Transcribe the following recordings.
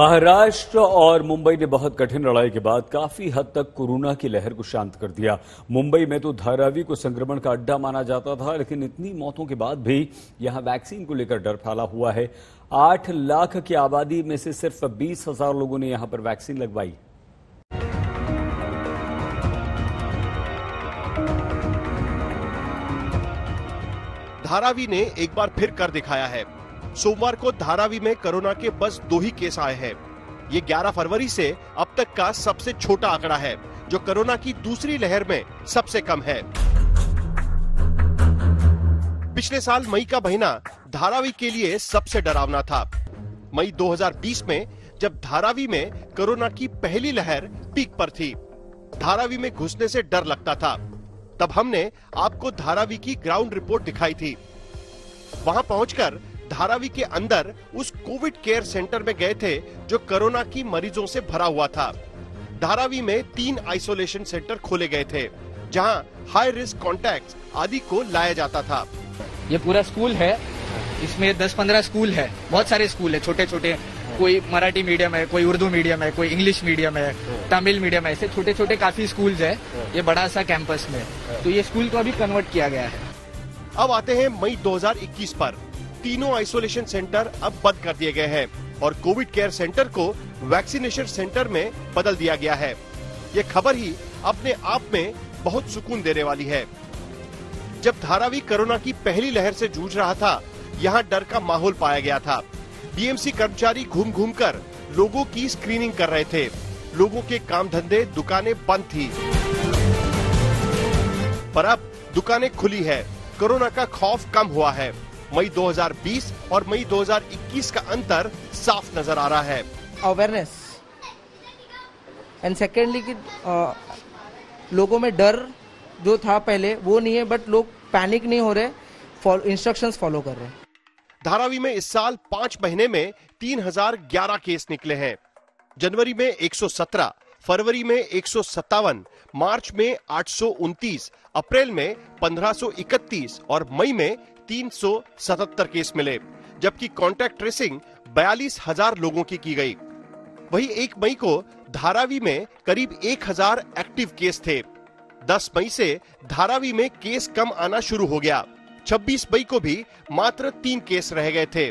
महाराष्ट्र और मुंबई ने बहुत कठिन लड़ाई के बाद काफ़ी हद तक कोरोना की लहर को शांत कर दिया। मुंबई में तो धारावी को संक्रमण का अड्डा माना जाता था, लेकिन इतनी मौतों के बाद भी यहाँ वैक्सीन को लेकर डर फैला हुआ है। आठ लाख की आबादी में से सिर्फ़ बीस हज़ार लोगों ने यहाँ पर वैक्सीन लगवाई। धारावी ने एक बार फिर कर दिखाया है। सोमवार को धारावी में कोरोना के बस दो ही केस आए हैं। ये 11 फरवरी से अब तक का सबसे छोटा आंकड़ा है, जो कोरोना की दूसरी लहर में सबसे कम है। पिछले साल मई का महीना धारावी के लिए सबसे डरावना था। मई 2020 में जब धारावी में कोरोना की पहली लहर पीक पर थी, धारावी में घुसने से डर लगता था। तब हमने आपको धारावी की ग्राउंड रिपोर्ट दिखाई थी। वहाँ पहुंचकर धारावी के अंदर उस कोविड केयर सेंटर में गए थे जो कोरोना की मरीजों से भरा हुआ था। धारावी में तीन आइसोलेशन सेंटर खोले गए थे जहाँ हाई रिस्क कॉन्टैक्ट आदि को लाया जाता था। ये पूरा स्कूल है। इसमें 10-15 स्कूल है। बहुत सारे स्कूल है। छोटे छोटे कोई मराठी मीडियम है कोई उर्दू मीडियम है कोई इंग्लिश मीडियम है तमिल मीडियम है। ऐसे छोटे छोटे काफ़ी स्कूल है ये बड़ा सा कैंपस में। तो ये स्कूल को अभी कन्वर्ट किया गया है। अब आते हैं मई 2021 पर। तीनों आइसोलेशन सेंटर अब बंद कर दिए गए हैं और कोविड केयर सेंटर को वैक्सीनेशन सेंटर में बदल दिया गया है। ये खबर ही अपने आप में बहुत सुकून देने वाली है। जब धारावी कोरोना की पहली लहर से जूझ रहा था, यहाँ डर का माहौल पाया गया था। बीएमसी कर्मचारी घूम घूम कर लोगों की स्क्रीनिंग कर रहे थे। लोगों के काम धंधे दुकानें बंद थी। पर अब दुकानें खुली है। कोरोना का खौफ कम हुआ है। मई 2020 और मई 2021 का अंतर साफ़ नज़र आ रहा है। अवेयरनेस एंड सेकेंडली कि लोगों में डर जो था पहले वो नहीं है बट लोग पैनिक नहीं हो रहे इंस्ट्रक्शंस फॉलो कर रहे हैं। धारावी में इस साल पाँच महीने में 3011 केस निकले हैं। जनवरी में 117, फरवरी में एक सौ सत्तावन मार्च में आठ सौ उनतीस अप्रैल में 1531 और मई में 377 केस मिले जबकि कांटेक्ट ट्रेसिंग बयालीस हज़ार लोगों की की गई। वही एक मई को धारावी में करीब एक हज़ार एक्टिव केस थे। 10 मई से धारावी में केस कम आना शुरू हो गया। 26 मई को भी मात्र तीन केस रह गए थे।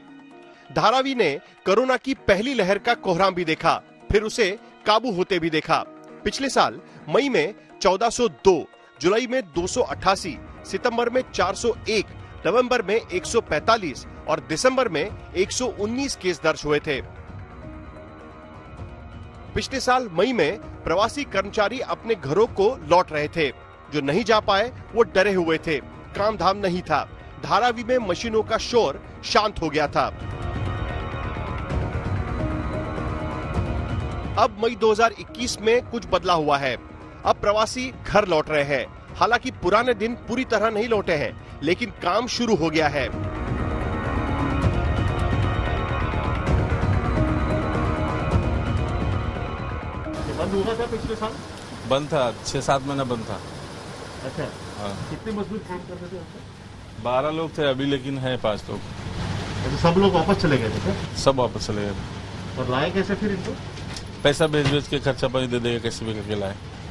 धारावी ने कोरोना की पहली लहर का कोहराम भी देखा फिर उसे काबू होते भी देखा। पिछले साल मई में 1402, जुलाई में 288, सितंबर में 401 नवंबर में 145 और दिसंबर में 119 केस दर्ज हुए थे। पिछले साल मई में प्रवासी कर्मचारी अपने घरों को लौट रहे थे। जो नहीं जा पाए, वो डरे हुए थे। काम धाम नहीं था। धारावी में मशीनों का शोर शांत हो गया था। अब मई 2021 में कुछ बदला हुआ है। अब प्रवासी घर लौट रहे हैं। हालाँकि पुराने दिन पूरी तरह नहीं लौटे हैं लेकिन काम शुरू हो गया है। बंद हुआ था पिछले साल? बंद था छह सात महीना बंद था। अच्छा। हाँ। कितने मजदूर काम कर रहे थे बारह लोग थे अभी लेकिन है पाँच लोग। तो सब लोग वापस चले गए थे सब वापस चले गए। और लाए कैसे फिर इनको? पैसा भेज भेज के खर्चा पानी दे देगा कैसे भी करके लाए।